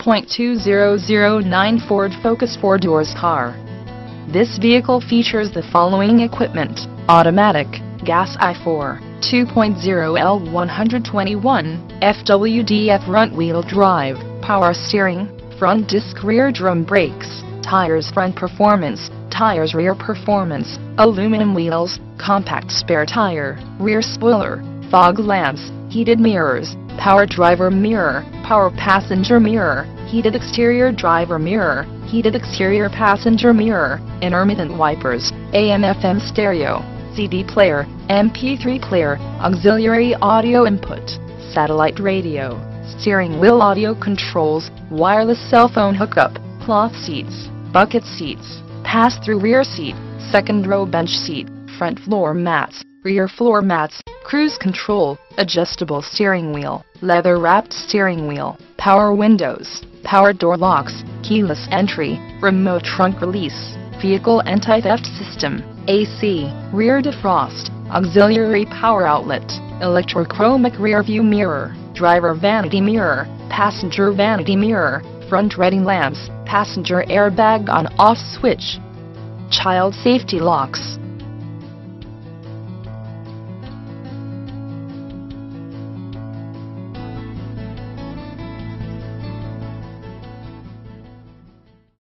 2.2009 Ford Focus 4 doors car. This vehicle features the following equipment, automatic, gas I4, 2.0 L121, FWD front wheel drive, power steering, front disc rear drum brakes, tires front performance, tires rear performance, aluminum wheels, compact spare tire, rear spoiler, fog lamps, heated mirrors, power driver mirror, power passenger mirror, heated exterior driver mirror, heated exterior passenger mirror, intermittent wipers, AM FM stereo, CD player, MP3 player, auxiliary audio input, satellite radio, steering wheel audio controls, wireless cell phone hookup, cloth seats, bucket seats, pass-through rear seat, second row bench seat, front floor mats, rear floor mats, cruise control, adjustable steering wheel, leather-wrapped steering wheel, power windows, power door locks, keyless entry, remote trunk release, vehicle anti-theft system, AC, rear defrost, auxiliary power outlet, electrochromic rear view mirror, driver vanity mirror, passenger vanity mirror, front reading lamps, passenger airbag on off switch, child safety locks,